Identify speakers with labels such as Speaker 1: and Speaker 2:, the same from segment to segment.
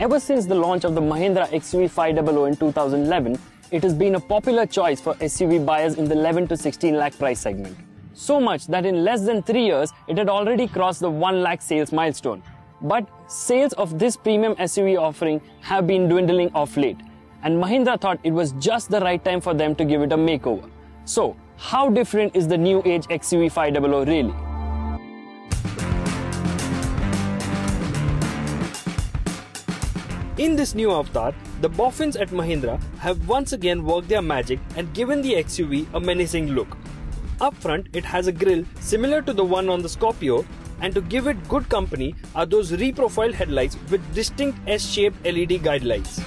Speaker 1: Ever since the launch of the Mahindra XUV 500 in 2011, it has been a popular choice for SUV buyers in the 11 to 16 lakh price segment. So much that in less than 3 years, it had already crossed the 1 lakh sales milestone. But sales of this premium SUV offering have been dwindling of late, and Mahindra thought it was just the right time for them to give it a makeover. So, how different is the new age XUV 500 really? In this new avatar, the boffins at Mahindra have once again worked their magic and given the XUV a menacing look. Up front, it has a grille similar to the one on the Scorpio, and to give it good company are those reprofiled headlights with distinct S-shaped LED guidelights.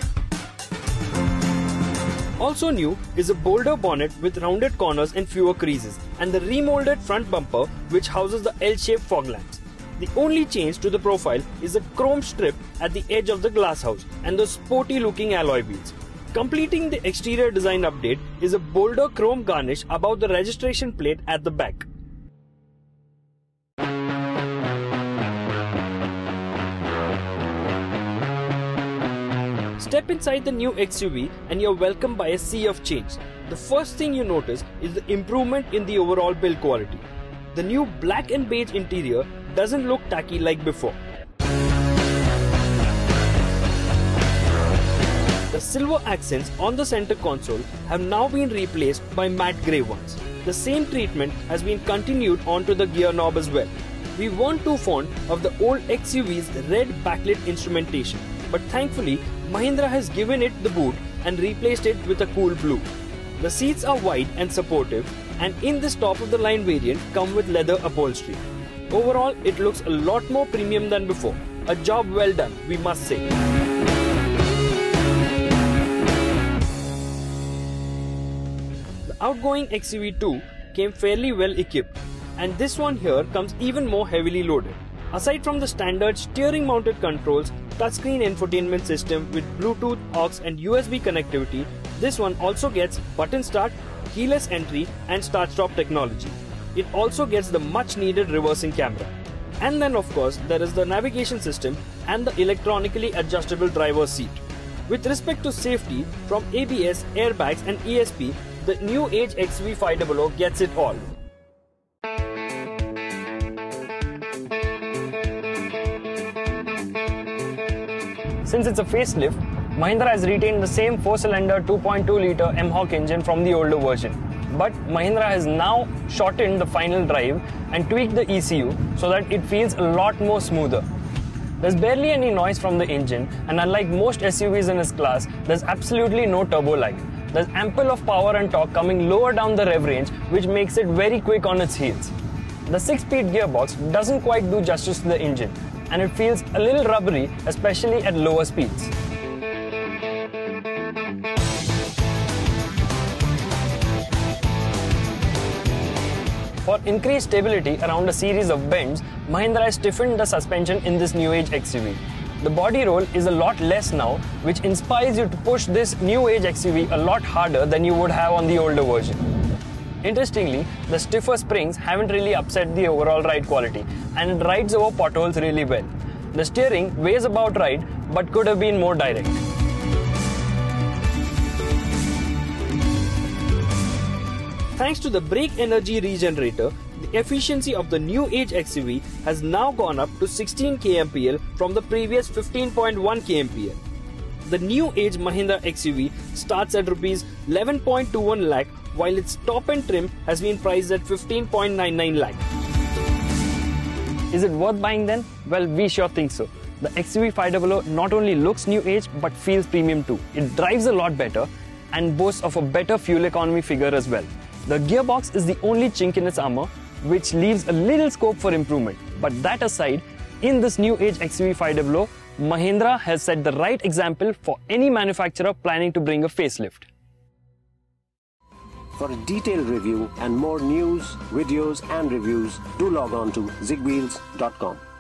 Speaker 1: Also new is a bolder bonnet with rounded corners and fewer creases, and the remolded front bumper which houses the L-shaped fog lamps. The only change to the profile is a chrome strip at the edge of the glasshouse and the sporty looking alloy wheels. Completing the exterior design update is a bolder chrome garnish above the registration plate at the back. Step inside the new XUV and you're welcomed by a sea of change. The first thing you notice is the improvement in the overall build quality. The new black and beige interior doesn't look tacky like before. The silver accents on the center console have now been replaced by matte grey ones. The same treatment has been continued onto the gear knob as well. We weren't too fond of the old XUV's red backlit instrumentation, but thankfully Mahindra has given it the boot and replaced it with a cool blue. The seats are wide and supportive and in this top of the line variant come with leather upholstery. Overall, it looks a lot more premium than before. A job well done, we must say. The outgoing XUV too came fairly well equipped and this one here comes even more heavily loaded. Aside from the standard steering mounted controls, touchscreen infotainment system with Bluetooth, aux and USB connectivity, this one also gets button start, keyless entry and start stop technology. It also gets the much needed reversing camera. And then of course there is the navigation system and the electronically adjustable driver's seat. With respect to safety, from ABS, airbags and ESP, the new age XUV 500 gets it all. Since it's a facelift, Mahindra has retained the same 4-cylinder 2.2-litre M-Hawk engine from the older version. But Mahindra has now shortened the final drive and tweaked the ECU so that it feels a lot more smoother. There's barely any noise from the engine and unlike most SUVs in its class, there's absolutely no turbo lag. There's ample of power and torque coming lower down the rev range which makes it very quick on its heels. The 6-speed gearbox doesn't quite do justice to the engine and it feels a little rubbery, especially at lower speeds. For increased stability around a series of bends, Mahindra has stiffened the suspension in this new age XUV. The body roll is a lot less now, which inspires you to push this new age XUV a lot harder than you would have on the older version. Interestingly, the stiffer springs haven't really upset the overall ride quality and it rides over potholes really well. The steering weighs about right but could have been more direct. Thanks to the brake energy regenerator, the efficiency of the new age XUV has now gone up to 16 kmpl from the previous 15.1 kmpl. The new age Mahindra XUV starts at rupees 11.21 lakh while its top end trim has been priced at 15.99 lakh. Is it worth buying then? Well, we sure think so. The XUV 500 not only looks new age but feels premium too. It drives a lot better and boasts of a better fuel economy figure as well. The gearbox is the only chink in its armor which leaves a little scope for improvement. But that aside, in this new age XUV 500, Mahindra has set the right example for any manufacturer planning to bring a facelift.
Speaker 2: For a detailed review and more news, videos and reviews, do log on to zigwheels.com.